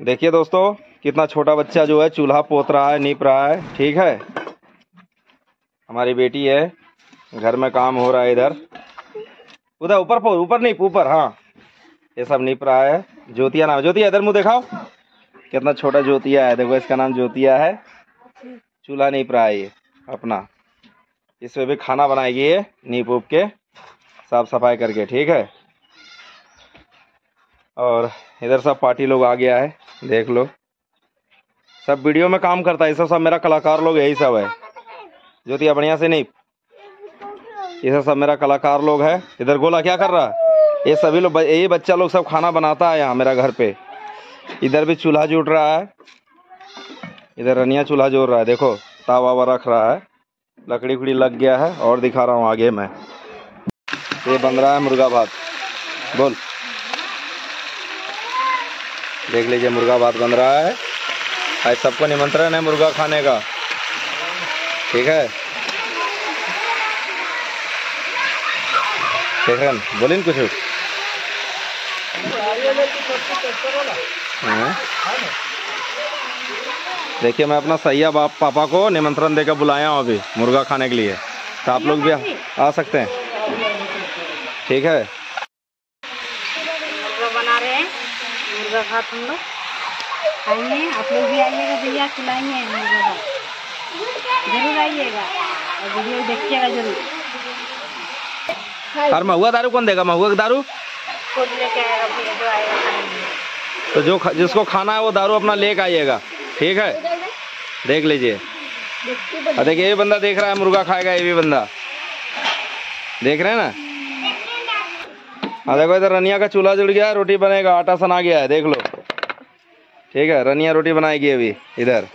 देखिए दोस्तों, कितना छोटा बच्चा जो है, चूल्हा पोत रहा है, नीप रहा है, ठीक है? हमारी बेटी है, घर में काम हो रहा है इधर। उधर, ऊपर ऊपर नीप ऊपर हाँ। ये सब नीप रहा है। ज्योतिया नाम, ज्योतिया, इधर मुँह दिखाओ। कितना छोटा ज्योतिया है, देखो, इसका नाम ज्योतिया है। चूल्हा नीप रहा है ये, अपना। इसमें भी खाना बनाएगी ये, नीप उप के, साफ़ सफ़ाई करके, ठीक है? और इधर सब पार्टी लोग आ गया है। देख लो। सब वीडियो में काम करता है सब सब मेरा कलाकार लोग, यही सब है। ज्योतिया बढ़िया से नहीं। ये सब सब मेरा कलाकार लोग है। इधर गोला क्या कर रहा? है ये सभी लोग यही बच्चा लोग सब खाना बनाता है यहाँ मेरा घर पे। इधर भी चूल्हा जुट रहा है। इधर रनिया चूल्हा जोड़ रहा है। देखो, तावा वावा रख रहा है। लकड़ी उकड़ी लग गया है। और दिखा रहा हूँ आगे मैं। ये बन रहा है मुर्गा भात। बोल। देख लीजिए, मुर्गा भात बन रहा है। आज सबको निमंत्रण है मुर्गा खाने का। ठीक है? देख रहे हैं बोलिए कुछ। हाँ। देखिए, मैं अपना सैया बाप, पापा को निमंत्रण देकर बुलाया हूँ अभी, मुर्गा खाने के लिए। तो आप लोग भी आ सकते हैं। ठीक है? बना रहे हैं। मुर्गा भात हम लोग। खाएँगे आप लोग भी आइएगा भैया खिलाएँगे मुर्गा भात। ज़रूर आइएगा और वीडियो देखिएगा ज़रूर। और महुआ दारू कौन देगा? महुआ का दारू? खुद लेके आएगा भैया जो आएगा तो जो ख- जिसको खाना है वो दारू अपना लेके आइएगा। ठीक है? देख लीजिए। और देखिए ये बंदा देख रहा है मुर्गा खाएगा ये भी बंदा। देख रहे हैं ना? हाँ देखो इधर रनिया का चूल्हा जुड़ गया, रोटी बनेगा, आटा सना गया है, देख लो। ठीक है, रनिया रोटी बनाएगी अभी, इधर।